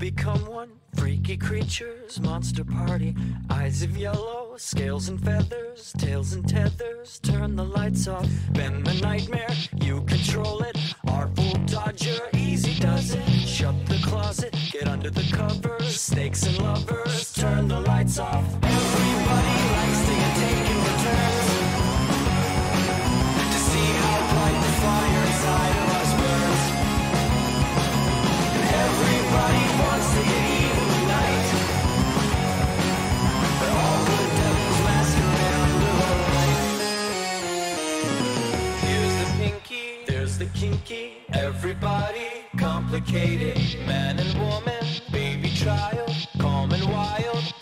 become one. Freaky creatures, monster party. Eyes of yellow, scales and feathers, tails and tethers. Turn the lights off, bend the nightmare. You control it. Artful dodger, easy does it. Shut the closet, get under the covers. Snakes and lovers, turn the lights off. Complicated. Man and woman, baby child, calm and wild.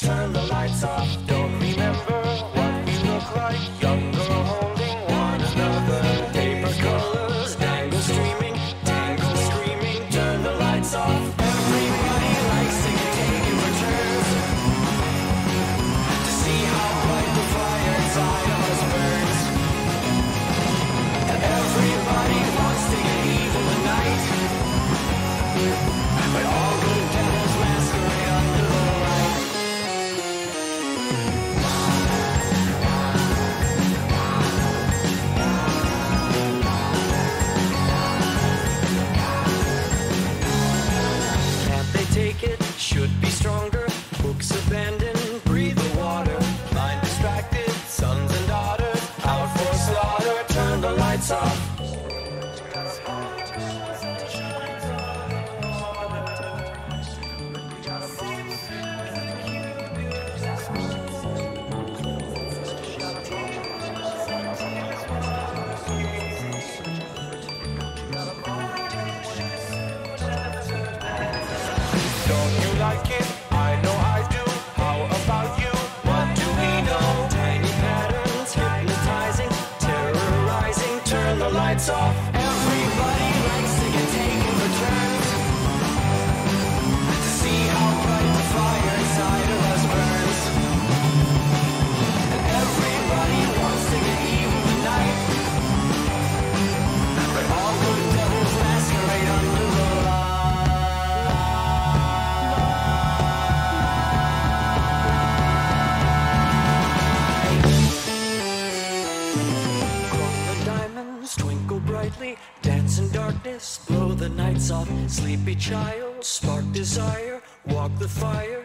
Lights off. Everybody likes to get taken for turns. To see how bright the fire inside of us burns. And everybody wants to get evil tonight. But all good devils masquerade under the light. Brightly, dance in darkness, blow the nights off. Sleepy child, spark desire, walk the fire.